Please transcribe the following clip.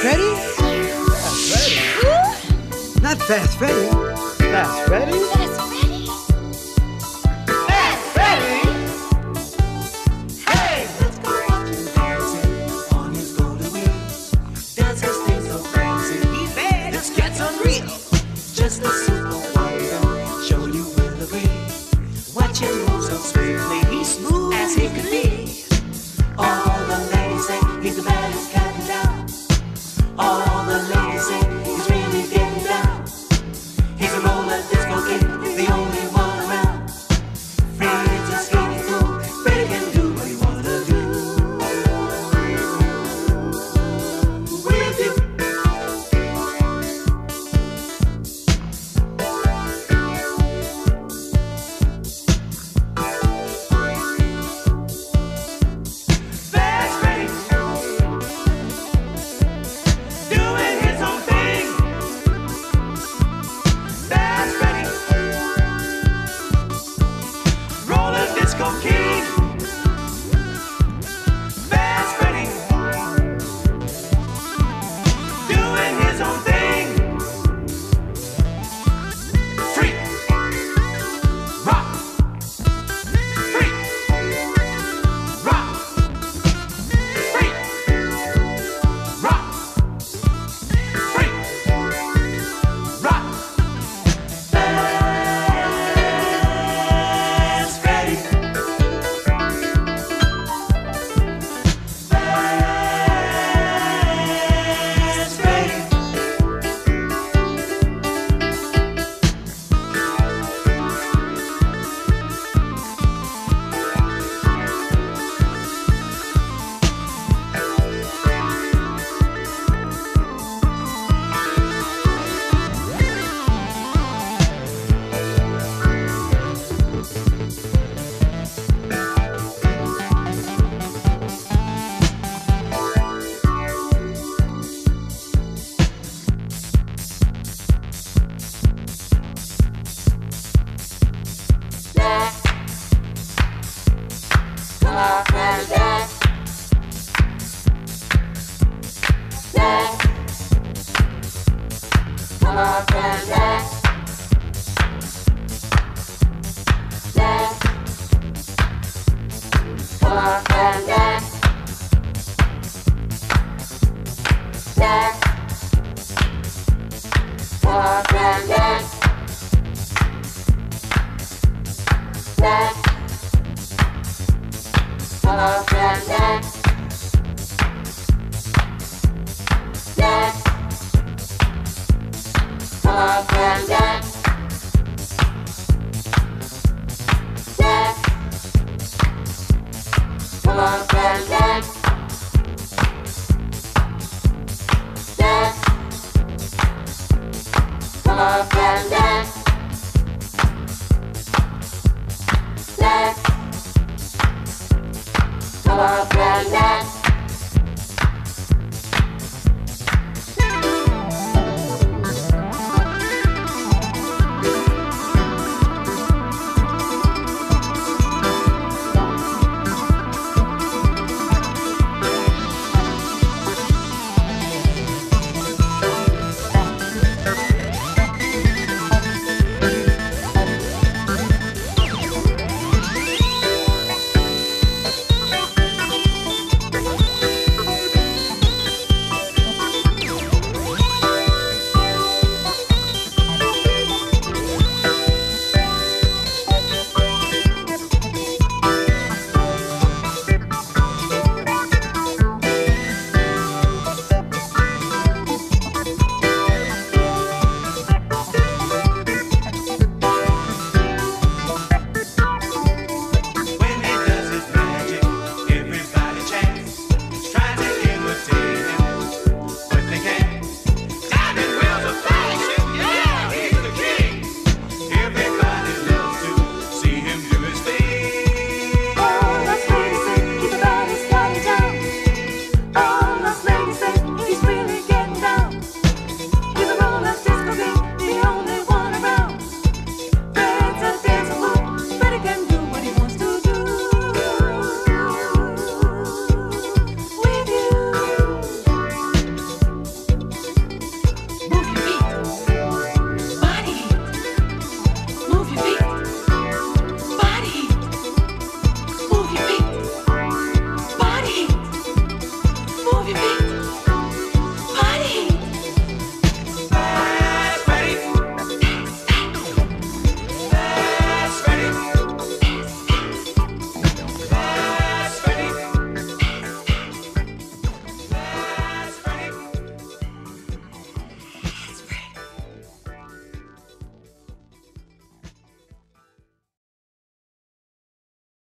Freddie? Fast Freddie? Who? Not Fast Freddie. Fast Freddie? That's Freddie. Fast Freddie? Hey, let's go watch him dancing on his golden wheel. Does his thing so crazy. He's bad. This cat's unreal. Just a simple wonder. Show you will agree. Watch him move so swiftly. And Come on,